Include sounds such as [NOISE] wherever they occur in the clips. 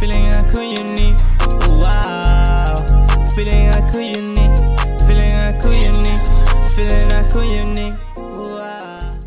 Feeling aku unik Wow Feeling aku unik Feeling aku unik Feeling aku unik Wow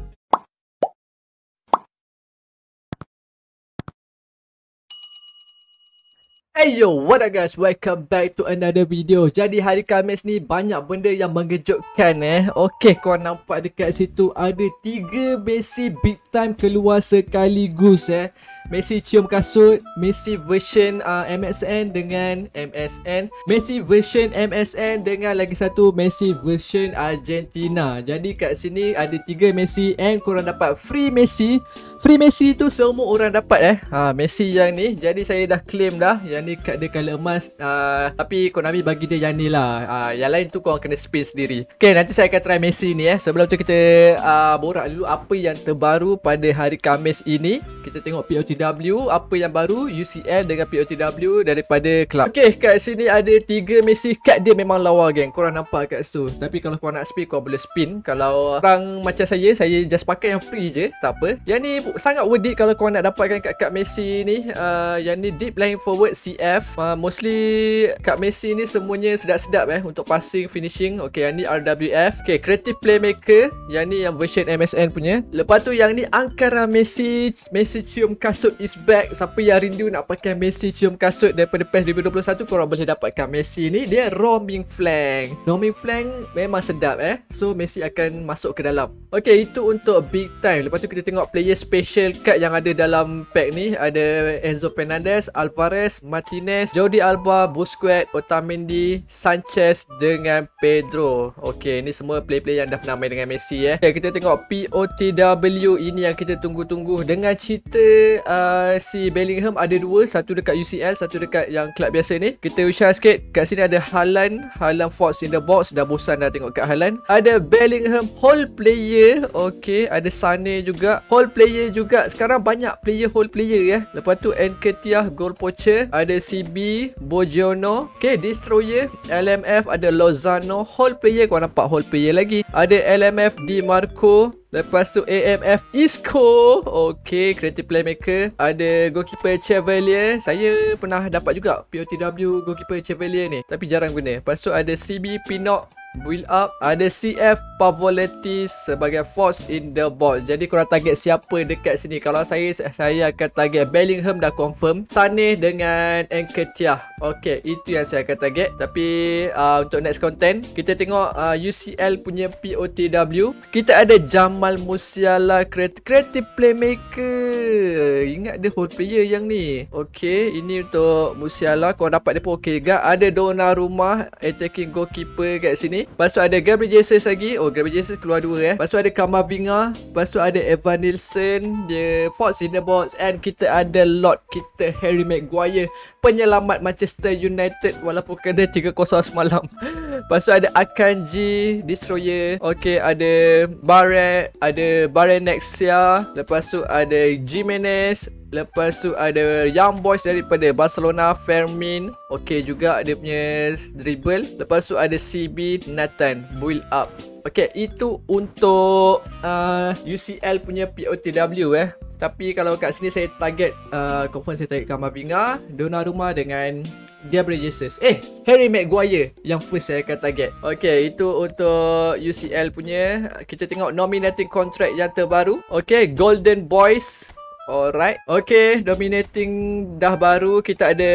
Hey yo, what up guys? Welcome back to another video. Jadi hari Khamis ni banyak benda yang mengejutkan eh. Okay, kau nampak dekat situ ada tiga Messi big time keluar sekaligus eh. Messi cium kasut, Messi version uh, MSN dengan MSN, Messi version MSN dengan lagi satu Messi version Argentina. Jadi kat sini ada tiga Messi and korang dapat free Messi. Free Messi tu semua orang dapat eh. Ha, Messi yang ni. Jadi saya dah claim dah. Yang ni kat dia colour emas. Uh, tapi Konami bagi dia yang ni lah. Uh, yang lain tu korang kena spin sendiri. Okay, nanti saya akan try Messi ni eh. Sebelum tu kita uh, borak dulu apa yang terbaru pada hari Khamis ini. Kita tengok POT POTW apa yang baru? UCL dengan POTW daripada club. Okay kat sini ada 3 Messi. Kad dia memang lawa geng. Korang nampak kat situ. Tapi kalau korang nak spin Korang boleh spin. Kalau orang macam saya Saya just pakai yang free je. Tak apa. Yang ni sangat worth it Kalau korang nak dapatkan kad-kad Messi ni. Uh, Yang ni deep line forward CF uh, Mostly kad Messi ni semuanya sedap-sedap eh Untuk passing finishing. Okay yang ni RWF Okay creative playmaker. Yang ni yang version MSN punya. Lepas tu yang ni Ankara Messi Messi cium kasut is back. Siapa yang rindu nak pakai Messi cium kasut daripada PES 2021 Korang boleh dapatkan Messi ni. Dia roaming flank. Roaming flank memang sedap eh? So Messi akan masuk ke dalam. Okay itu untuk big time. Lepas tu kita tengok player special card yang ada dalam pack ni. Ada Enzo Fernandez, Alvarez, Martinez, Jordi Alba, Busquets, Otamendi, Sanchez dengan Pedro. Okay ni semua player-player yang dah pernah main dengan Messi eh? Okay kita tengok POTW ini yang kita tunggu-tunggu Dengan cerita uh, si Bellingham ada dua Satu dekat UCL Satu dekat yang club biasa ni. Kita usah sikit Kat sini ada Haaland Haaland Fox in the box Dah bosan dah tengok kat Haaland. Ada Bellingham Whole player Okay. Ada Sane juga Whole player juga. Sekarang banyak player whole player ya. Lepas tu Nketiah Goal Poacher. Ada CB Bojiono Okay Destroyer. LMF Ada Lozano Whole player. Kau nampak whole player lagi. Ada LMF Di Marco Lepas tu AMF Isco. Okay Creative Playmaker. Ada Goalkeeper Chevalier. Saya pernah dapat juga POTW Goalkeeper Chevalier ni Tapi jarang guna. Lepas tu ada CB Pinok build up. Ada CF Pavoletti sebagai force in the box jadi korang target siapa dekat sini? Kalau saya saya akan target Bellingham dah confirm. Sane dengan Enketia. Ok itu yang saya akan target. Tapi uh, untuk next content kita tengok uh, UCL punya POTW kita ada Jamal Musiala creative playmaker. Ingat dia whole player yang ni? Ok ini untuk Musiala. Korang dapat dia pun ok juga. Ada Donnarumma attacking goalkeeper kat sini Lepas tu ada Gabriel Jesus lagi. Oh Gabriel Jesus keluar dua eh. Lepas tu ada Kamavinga Lepas tu ada Evan Nilsson Dia Fox in the box And kita ada Lord Kita Harry Maguire. Penyelamat Manchester United. Walaupun kena 3-0 semalam. [LAUGHS] Lepas tu ada Akanji Destroyer. Okay ada Barret Ada Barret Nexia. Lepas tu ada Jimenez Lepas tu ada Young Boys daripada Barcelona Fermin. Okay juga dia punya dribble. Lepas tu ada CB Nathan. Build up. Okay itu untuk uh, UCL punya POTW eh. Tapi kalau kat sini saya target uh, Confirm saya target Kamavinga Donnarumma dengan Gabriel Jesus. Eh Harry Maguire Yang first saya akan target. Okay itu untuk UCL punya. Kita tengok nominating contract yang terbaru. Okay Golden Boys Alright. Okay, dominating dah baru. Kita ada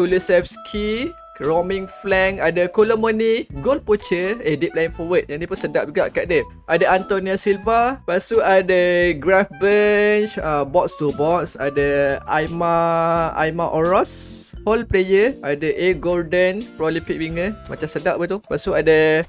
Kulusevski. Roaming flank Ada Colomoni Goal poacher Eh deep line forward Yang ni pun sedap juga kat dia Ada Antonio Silva Lepas tu ada Graf Bench uh, Box to box Ada Aima Aima Oros Whole player Ada A Gordon Prolific winger Macam sedap betul Lepas tu ada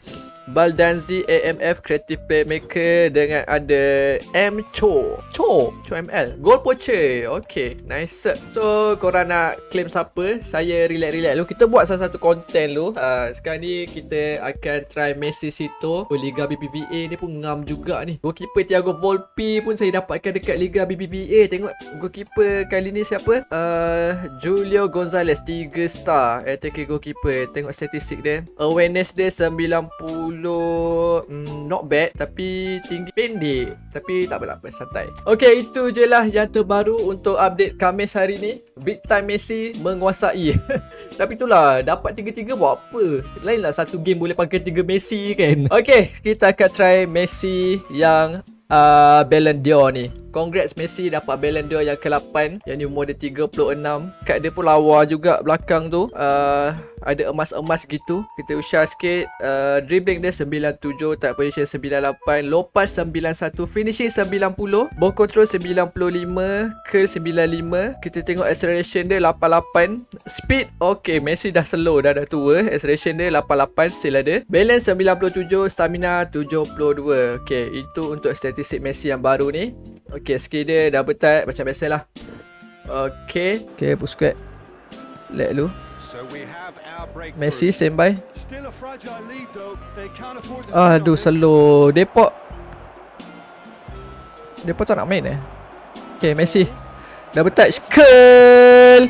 Baldanzi AMF Creative Playmaker dengan ada M Cho. Cho? Cho ML Goal Poacher. Okay Nice. So korang nak claim siapa? Saya relax-relax dulu. Kita buat salah satu content dulu. Uh, Sekarang ni kita akan try Messi Sito. Oh, Liga BBVA ni pun ngam juga ni. Goalkeeper Thiago Volpi pun saya dapatkan dekat Liga BBVA Tengok goalkeeper kali ni siapa? Uh, Julio Gonzalez 3 star. Attacking goalkeeper. Tengok statistik dia. Awareness dia 90 mm, not bad tapi tinggi pendek. Tapi tak apa, tak apa santai. Okay, itu je lah yang terbaru untuk update Khamis hari ni. Big time Messi menguasai. [LAUGHS] tapi itulah, dapat tiga-tiga buat apa? Lainlah satu game boleh pakai tiga Messi kan. Okay, kita akan try Messi yang uh, Ballon d'Or ni. Congrats Messi dapat Ballon d'Or yang ke-8 yang ni umur dia 36. Kad dia pun lawa juga belakang tu. Uh, ada emas-emas gitu. Kita usah sikit. Uh, dribbling dia 97, tap position 98, low pass 91, finishing 90, ball control 95, curl 95. Kita tengok acceleration dia 88, speed okay Messi dah slow dah dah tua. Acceleration dia 88 still ada. Balance 97, stamina 72. Okay, itu untuk statistik Messi yang baru ni. Okay, skill dia double tap macam biasalah. Okay, okay, push squat. Let lu. Messi standby. Aduh, slow. Depot. Depot tak nak main eh? Okay, Messi. Double touch. Curl.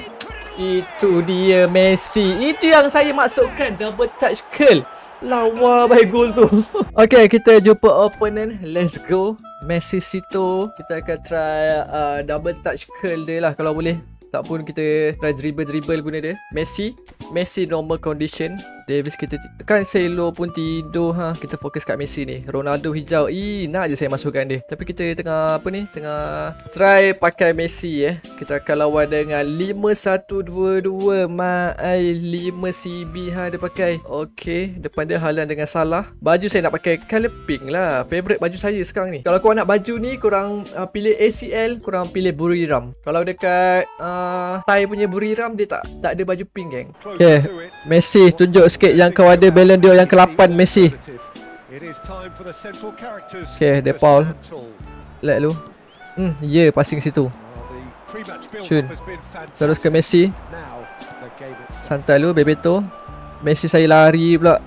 Itu dia Messi. Itu yang saya maksudkan. Double touch curl. Lawa by goal tu [LAUGHS] Okay kita jumpa opponent Let's go Messi situ Kita akan try uh, Double touch curl dia lah Kalau boleh. Tak pun kita Try dribble-dribble guna dia. Messi Messi normal condition Davis kita Kan Selo pun tidur ha. Kita fokus kat Messi ni. Ronaldo hijau. Ih nak je saya masukkan dia. Tapi kita tengah Apa ni Tengah Try pakai Messi eh. Kita akan lawan dengan 5-1-2-2 Mai 5 CB ha dia pakai. Okay Depan dia halan dengan Salah. Baju saya nak pakai Color pink lah. Favorite baju saya sekarang ni. Kalau korang nak baju ni Korang uh, pilih ACL Korang pilih Buriram Kalau dekat uh, Thai punya Buriram Dia tak tak ada baju pink geng. Okay Messi tunjuk sikit yang kau ada Ballon d'Or yang ke-8 Messi. Okay, De Paul. Let lu. Hmm, ya yeah, passing situ. Chun. Terus ke Messi. Santai lu Bebeto. Messi saya lari pula.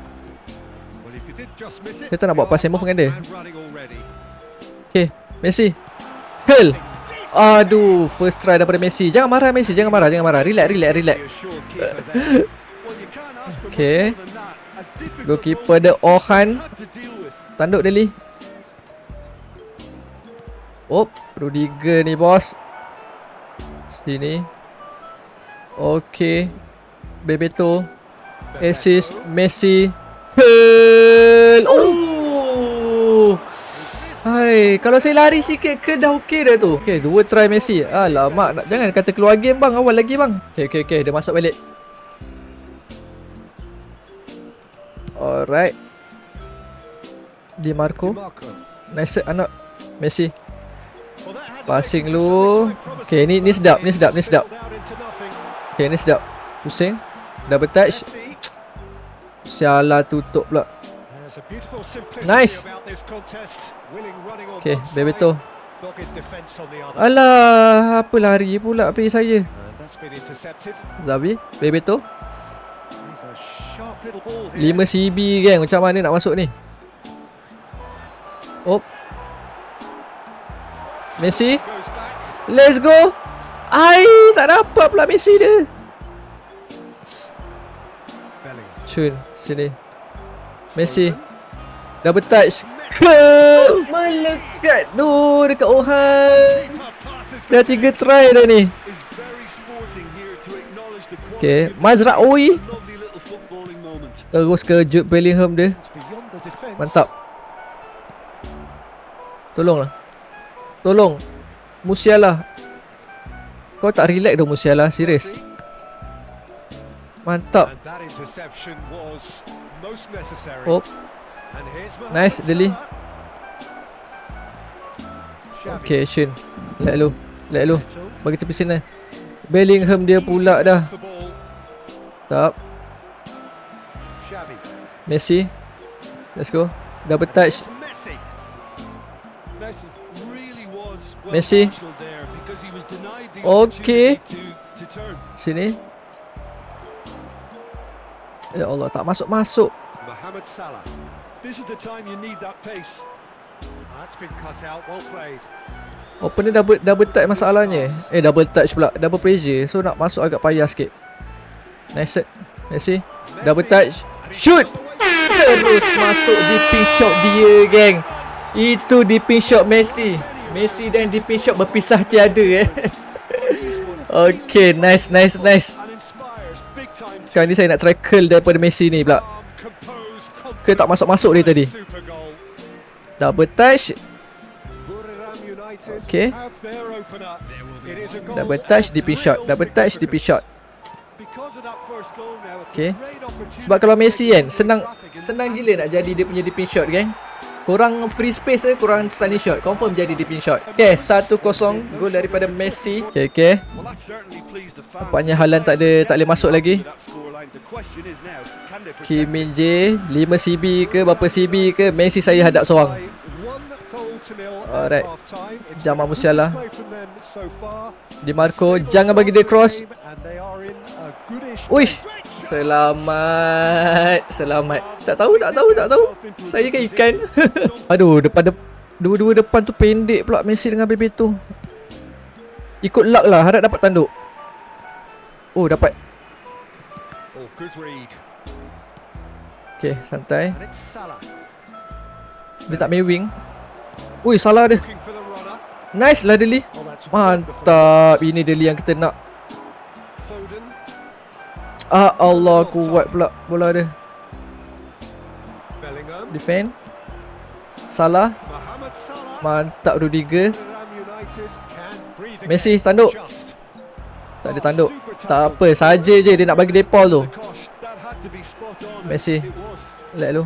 Saya tak nak buat passing move dengan dia. Okay, Messi. Curl. Aduh, first try daripada Messi. Jangan marah Messi, jangan marah, jangan marah. Relax, relax, relax. [LAUGHS] Okay. Goalkeeper dia Ohan Tanduk Deli Oh Rudiger ni bos. Sini. Okay. Bebeto. Assist Messi. Pearl Oh. Hai, kalau saya lari sikit ke dah okey dah tu. Okey, dua try Messi. Alamak, nak jangan kata keluar game bang, awal lagi bang. Okey, okey, okey, dia masuk balik. Alright. Di Marco. Nice anak Messi. Passing lu. Okay, ni ni sedap, ni sedap, ni sedap. Okay, ni sedap. Pusing. Double touch. Sialah tutup pula. Nice. Okay, Bebeto. Alah, apa lari pula pergi saya. Zabi, Bebeto. 5 CB geng Macam mana nak masuk ni? Oh Messi. Let's go. Ai Tak dapat pula Messi dia. Chun Sini. Messi. Double touch. Melekat tu Dekat Ohan Dah tiga try dah ni. Okay Mazraoui Terus ke Jude Bellingham dia? Mantap. Tolonglah. Tolong. Musiala. Kau tak relax dah Musiala. Serius. Mantap. Oh Nice Deli. Okay Shin Let lu Let lu Bagi tepi sini. Bellingham dia pula dah. Tak Messi. Let's go. Double touch. Messi. Okay. Sini. Ya Allah, tak masuk-masuk. Mohamed Salah. This is the time you need that pace. That's been cut out. Well played. Open ni double double touch masalahnya. Eh double touch pula, double pressure. So nak masuk agak payah sikit. Nice set. Messi. Double touch. Shoot. Terus masuk di pin shot dia geng. Itu di pin shot Messi. Messi dan di pin shot berpisah tiada eh. [LAUGHS] Okay nice nice nice. Sekarang ni saya nak curl daripada Messi ni pula. Ke tak masuk-masuk dia tadi? Double touch. Okay Double touch deep in shot Double touch deep in shot Okay. Sebab kalau Messi kan Senang Senang gila nak jadi dia punya deep in shot kan Kurang free space eh Kurang sunny shot? Confirm jadi deep in shot. Okay 1-0 Gol daripada Messi. Okay okay. Nampaknya Haaland tak ada Tak boleh masuk lagi. Kim Min Jae 5 CB ke Berapa CB ke Messi saya hadap seorang. Alright. Jamal Musiala. Di Marco Jangan bagi dia cross Uish. Selamat. Selamat. Tak tahu tak tahu tak tahu. Saya kan ikan? [LAUGHS] Aduh depan de Dua-dua depan tu pendek pula Messi dengan Bebeto Ikut luck lah Harap dapat tanduk. Oh dapat. Okay santai. Dia tak main wing. Ui salah dia. Nice lah Deli. Mantap. Ini Deli yang kita nak Ah Allah kuat pula bola dia. Defend. Salah. Mantap Rudiger. Messi tanduk. Tak ada tanduk. Tak apa saja je dia nak bagi Depol tu. Messi. Let lu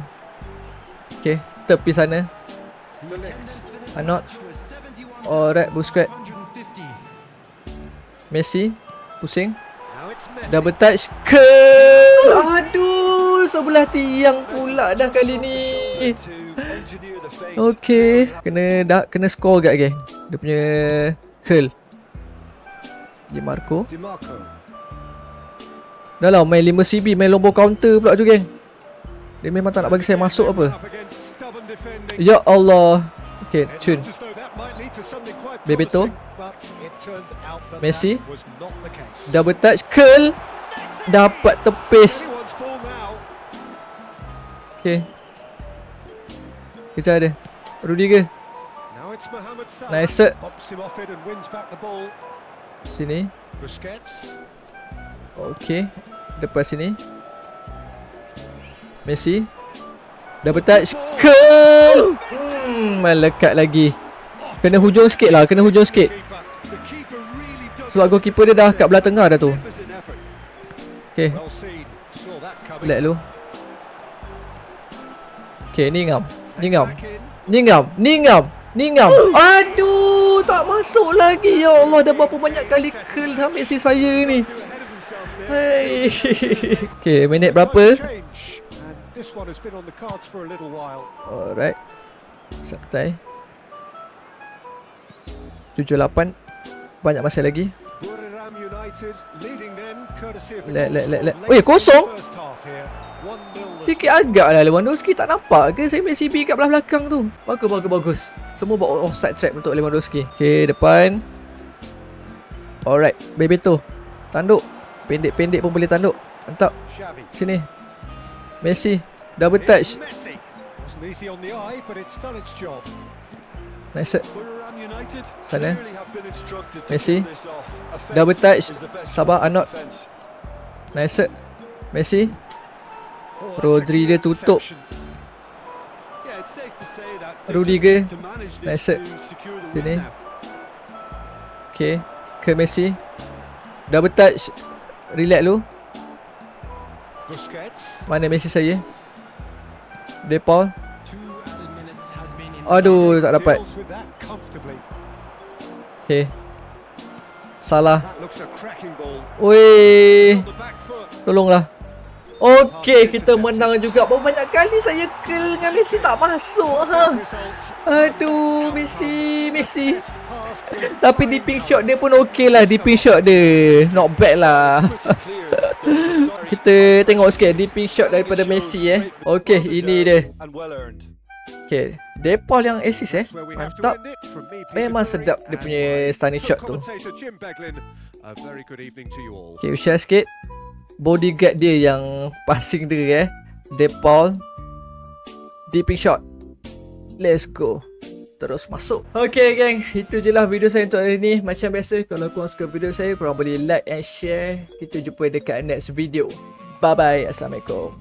Okay Tepi sana. Anot Alright Busquets. Messi. Pusing Double touch Curl Aduh Sebelah tiang pula dah kali ni. Okay Kena dah kena score kat geng Dia punya Curl. Di Marco. Dah lah main 5CB Main lombo counter pula tu geng Dia memang tak nak bagi saya masuk apa. Ya Allah. Okay Chun Bebeto Messi? Double touch Curl. Dapat tepis. Okay. Kejar dia Rudiger. Nice set. Sini. Okay. Depan sini. Messi. Double touch Curl. Hmm, Melekat lagi Kena hujung sikit lah Kena hujung sikit. Sebab goalkeeper dia dah kat belah tengah dah tu. Okay Let lu. Okay ni ngam. Ni ngam. Ni ngam. Ni ngam. Ni ngam. Aduh Tak masuk lagi. Ya Allah Dah berapa banyak kali Curl ambil si saya ni. Hey. [LAUGHS] Okay minit berapa? Alright. Santai 7-8 Banyak masa lagi. Let let let let Oh ya kosong. Sikit agak lah Lewandowski tak nampak ke? Saya main CB kat belah belakang tu. Bagus bagus bagus. Semua buat offside trap untuk Lewandowski. Okay depan. Alright Bebeto. Tanduk. Pendek-pendek pun boleh tanduk. Mantap. Sini. Messi. Double touch. Nice set Sana. Messi. Double touch. Sabar Arnold. Nice. Set Messi Rodri dia tutup. Rudiger Nice. set Sini. Okay Ke Messi? Double touch. Relax lu Mana Messi saya? Depol Aduh tak dapat Okay. Salah. Weh. Tolonglah. Okay kita menang juga. Berapa banyak kali saya kill dengan Messi? Tak masuk ha? Aduh Messi Messi. Tapi dipping shot dia pun okay lah Dipping shot dia. Not bad lah. [LAUGHS] Kita tengok sikit Dipping shot daripada Messi eh. Okay ini dia Okay Depol yang assist eh Mantap Memang sedap dia punya stunning shot tu Okay share sikit Bodyguard dia yang passing dia eh Depol Dipping shot. Let's go. Terus masuk. Okay gang, itu je lah video saya untuk hari ni. Macam biasa, kalau korang suka video saya, korang boleh like and share. Kita jumpa dekat next video. Bye bye. Assalamualaikum.